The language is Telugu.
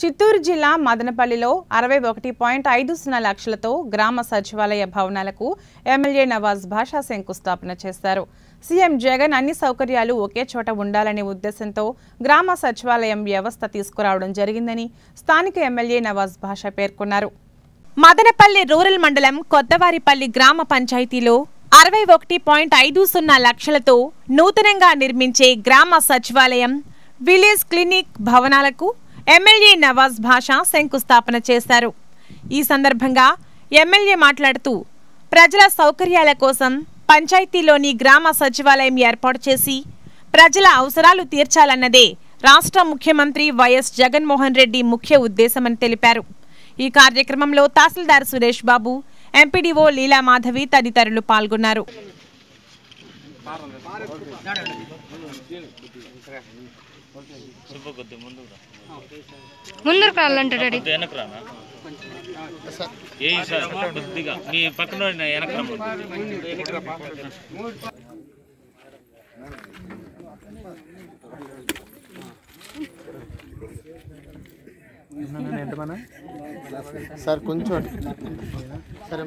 చిత్తూరు జిల్లా మదనపల్లిలో అరవై ఒకటి పాయింట్ ఐదు సున్నా లక్షలతో గ్రామ సచివాలయ భవనాలకు ఎమ్మెల్యే నవాజ్ భాషా శంకుస్థాపన చేశారు. సీఎం జగన్ అన్ని సౌకర్యాలు ఒకే చోట ఉండాలనే ఉద్దేశంతో గ్రామ సచివాలయం వ్యవస్థ తీసుకురావడం జరిగిందని స్థానిక ఎమ్మెల్యే నవాజ్ భాషా పేర్కొన్నారు. మదనపల్లి రూరల్ మండలం కొత్తవారిపల్లి గ్రామ పంచాయతీలో అరవై ఒకటి పాయింట్ ఐదు సున్నా లక్షలతో నూతనంగా నిర్మించే గ్రామ సచివాలయం విలేజ్ క్లినిక్ భవనాలకు ఎమ్మెల్యే నవాజ్ భాషా శంకుస్థాపన చేశారు. ఈ సందర్భంగా ఎమ్మెల్యే మాట్లాడుతూ ప్రజల సౌకర్యాల కోసం పంచాయతీలోని గ్రామ సచివాలయం ఏర్పాటు చేసి ప్రజల అవసరాలు తీర్చాలన్నదే రాష్ట్ర ముఖ్యమంత్రి వైఎస్ జగన్మోహన్ రెడ్డి ముఖ్య ఉద్దేశమని తెలిపారు. ఈ కార్యక్రమంలో తహసీల్దార్ సురేష్ బాబు ఎంపీడీఓ లీలామాధవి తదితరులు పాల్గొన్నారు. సుబ్బ కొద్ది ముందు ముందరకు రాలంటే డాడీ. వెనక రానా? ఏ సార్? కొద్దిగా. మీ పక్కన వెనక రమ్మంటుంది సార్ కొంచెం సార్